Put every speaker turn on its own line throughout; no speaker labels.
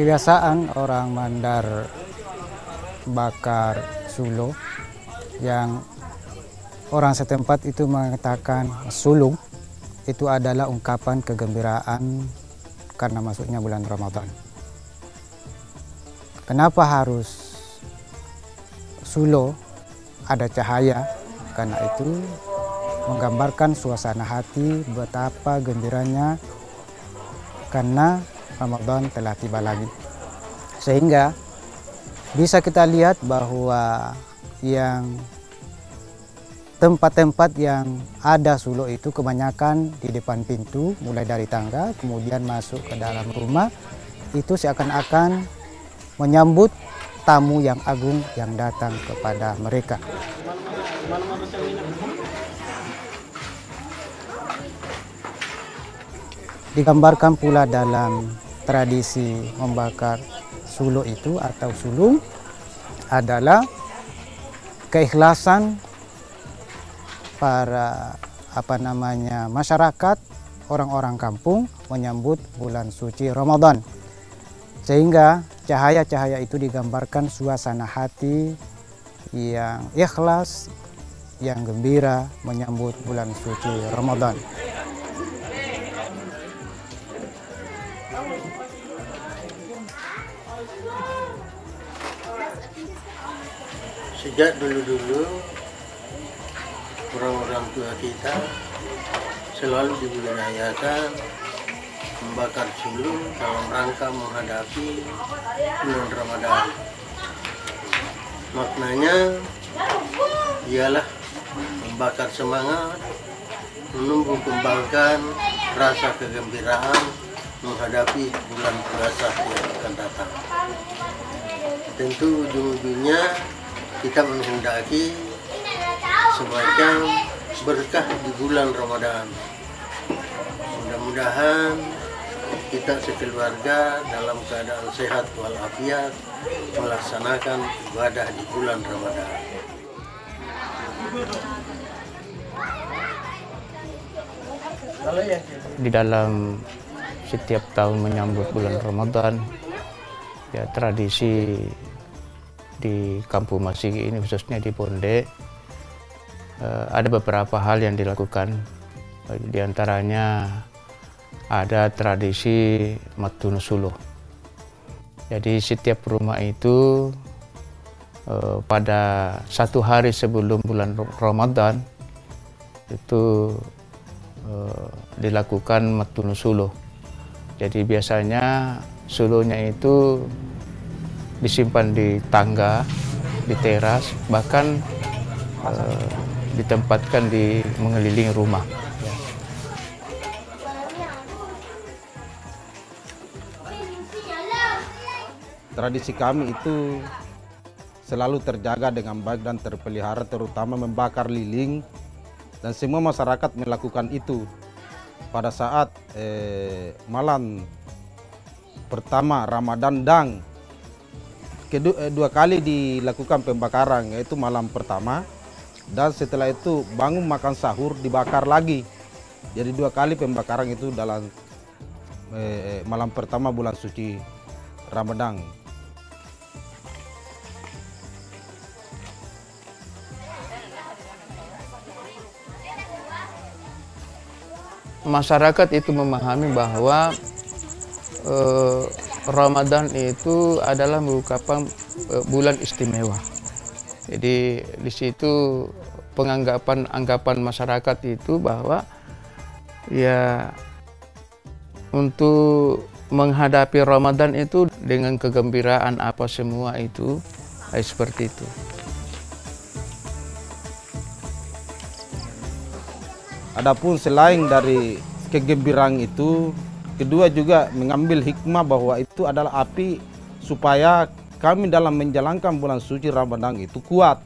kebiasaan orang Mandar bakar sulo yang orang setempat itu mengatakan sulung itu adalah ungkapan kegembiraan karena masuknya bulan Ramadan. Kenapa harus sulo ada cahaya? Karena itu menggambarkan suasana hati betapa gembiranya karena Ramadan telah tiba lagi. Sehingga bisa kita lihat bahwa yang tempat-tempat yang ada sulo itu kebanyakan di depan pintu mulai dari tangga kemudian masuk ke dalam rumah itu seakan-akan menyambut tamu yang agung yang datang kepada mereka. Digambarkan pula dalam tradisi membakar sulo itu atau sulung adalah keikhlasan para apa namanya masyarakat orang-orang kampung menyambut bulan suci Ramadan. Sehingga cahaya-cahaya itu digambarkan suasana hati yang ikhlas, yang gembira menyambut bulan suci Ramadan.
Sejak dulu-dulu orang-orang tua kita selalu dibudayakan membakar sulung dalam rangka menghadapi bulan Ramadan. Maknanya ialah membakar semangat, menumbuh kembangkan rasa kegembiraan menghadapi bulan puasa yang akan datang. Tentu ujung-ujungnya kita menghendaki semacam berkah di bulan Ramadan. Mudah-mudahan kita sekeluarga dalam keadaan sehat walafiat melaksanakan ibadah di bulan Ramadan.
Di dalam setiap tahun menyambut bulan Ramadan, ya tradisi di kampung Masigi ini khususnya di Ponde eh, ada beberapa hal yang dilakukan. Di antaranya ada tradisi matun suluh jadi setiap rumah itu eh, pada satu hari sebelum bulan Ramadan itu eh, dilakukan matun suluh jadi biasanya suluhnya itu disimpan di tangga, di teras, bahkan uh, ditempatkan di mengelilingi rumah.
Tradisi kami itu selalu terjaga dengan baik dan terpelihara terutama membakar lilin dan semua masyarakat melakukan itu pada saat eh, malam pertama Ramadan dan kedua eh, dua kali dilakukan pembakaran yaitu malam pertama. Dan setelah itu bangun makan sahur dibakar lagi. Jadi dua kali pembakaran itu dalam eh, malam pertama bulan suci Ramadan
masyarakat itu memahami bahwa eh, Ramadan itu adalah merupakan eh, bulan istimewa. Jadi di situ penganggapan anggapan masyarakat itu bahwa ya untuk menghadapi Ramadan itu dengan kegembiraan apa semua itu eh, seperti itu.
Adapun selain dari kegembiraan itu, kedua juga mengambil hikmah bahwa itu adalah api supaya kami dalam menjalankan bulan suci Ramadan itu kuat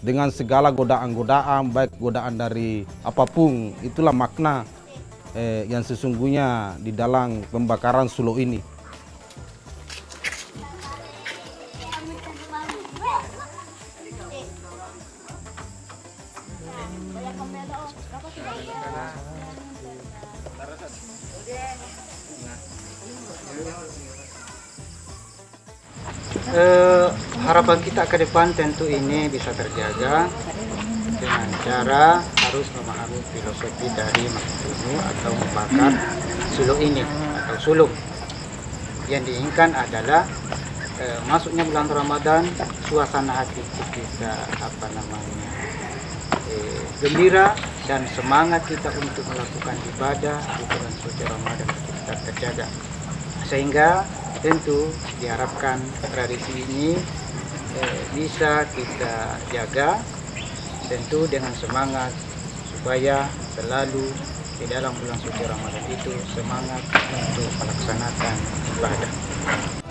dengan segala godaan-godaan, baik godaan dari apa pun, itulah makna eh, yang sesungguhnya di dalam pembakaran sulo ini.
Eh, harapan kita ke depan tentu ini bisa terjaga dengan cara harus memahami filosofi dari Maktunu atau membakar suluk ini atau sulung. Yang diinginkan adalah eh, masuknya bulan Ramadan, suasana hati kita apa namanya eh, gembira dan semangat kita untuk melakukan ibadah di bulan suci Ramadan tetap terjaga. Sehingga tentu diharapkan tradisi ini eh, bisa kita jaga tentu dengan semangat supaya selalu di dalam bulan suci Ramadan itu semangat untuk melaksanakan ibadah.